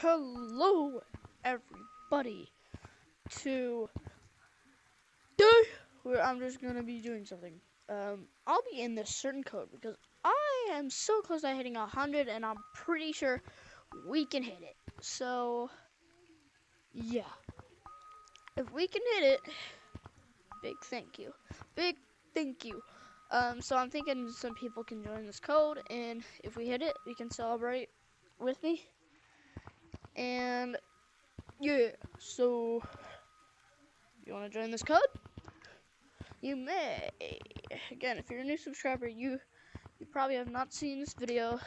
hello everybody to day where I'm just gonna be doing something. Um, I'll be in this certain code because I am so close to hitting a hundred, and I'm pretty sure we can hit it. So, yeah, if we can hit it, big thank you, big thank you. Um, so I'm thinking some people can join this code, and if we hit it, we can celebrate with me. And yeah, so you want to join this code? You may. Again, if you're a new subscriber, you you probably have not seen this video,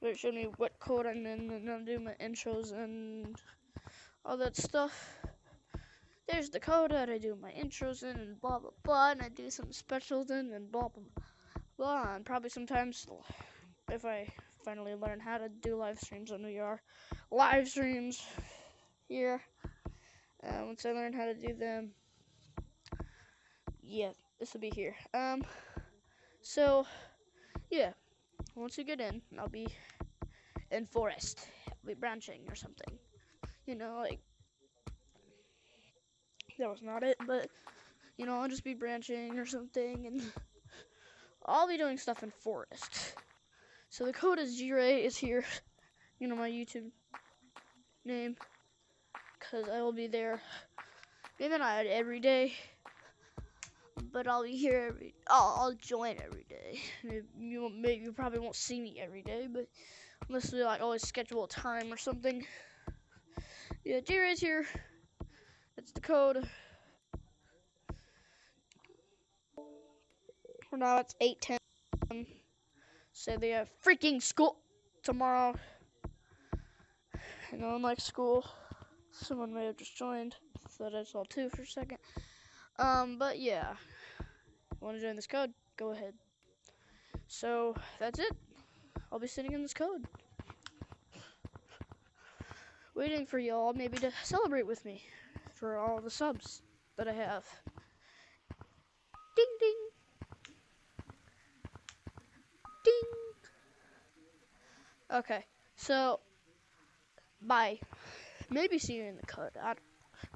but it showed me what code I'm in, and I'm doing my intros and all that stuff. There's the code that I do my intros in, and blah blah blah, and I do some specials in, and blah blah blah, and probably sometimes if I finally learn how to do live streams on VR. Live streams here. Uh, once I learn how to do them, yeah, this will be here. Um, so yeah, once you get in, I'll be in forest. I'll be branching or something. You know, like that was not it, but you know, I'll just be branching or something, and I'll be doing stuff in forest. So the code is G-Ray is here. You know my YouTube name. Because I will be there. Maybe not every day. But I'll be here every. I'll, I'll join every day. You maybe you probably won't see me every day, but unless we like always schedule a time or something. Yeah, G-Ray's here. That's the code. For now, it's eight ten. So they have freaking school tomorrow. I'm like school. Someone may have just joined. Thought I saw two for a second. Um, but yeah. Want to join this code? Go ahead. So that's it. I'll be sitting in this code. Waiting for y'all maybe to celebrate with me for all the subs that I have. Ding ding. Okay, so bye. Maybe see you in the code. I,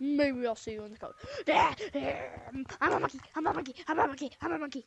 maybe I'll see you in the code. I'm a monkey. I'm a monkey. I'm a monkey. I'm a monkey.